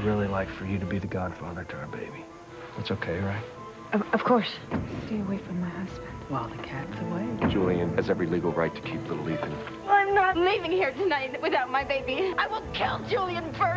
I'd really like for you to be the godfather to our baby. That's okay, right? Of, of course. Stay away from my husband. While the cat's away. Julian has every legal right to keep little Ethan. I'm not leaving here tonight without my baby. I will kill Julian first.